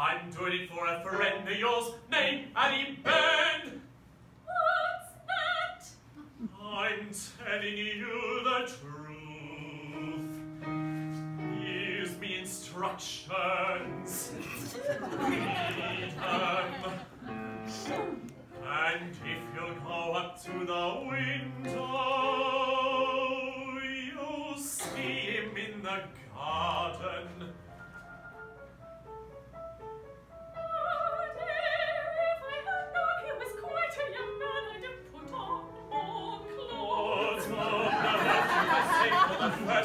I'm doing it for a friend of yours named Harry Benn. What's that? I'm telling you the truth. Here's me instructions. Read them. And if you'll go up to the window, you'll see him in the garden.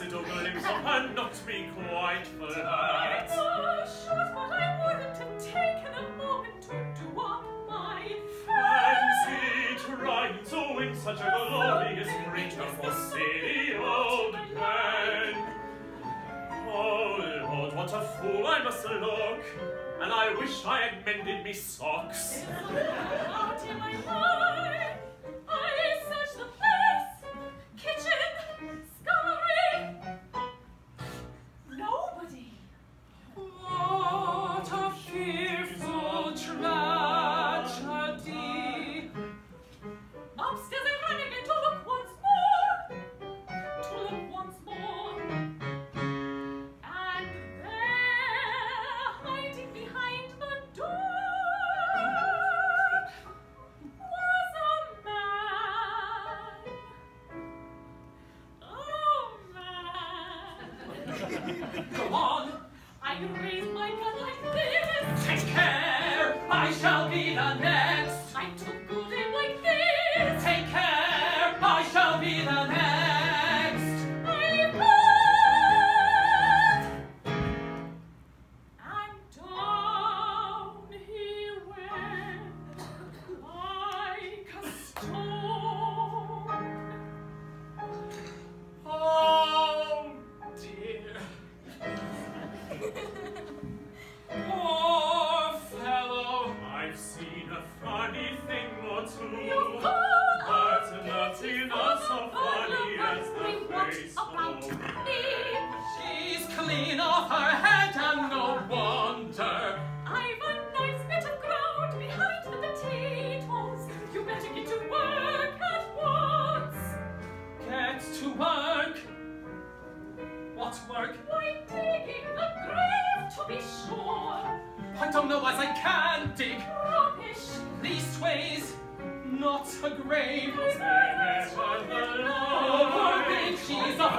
Little glimpse of her knocked me quite flat. Oh, short, but I wouldn't have taken a moment to do up my Fancy trying to oh, win such a glorious creature for silly old men. Oh, Lord, what a fool I must look. And I wish I had mended me socks. Out in my mind, be the next! To work! What work? Why, digging the grave, to be sure. I don't know as I can dig! Rubbish. Leastways, not a grave! Never the Lord. Oh, babe, she's off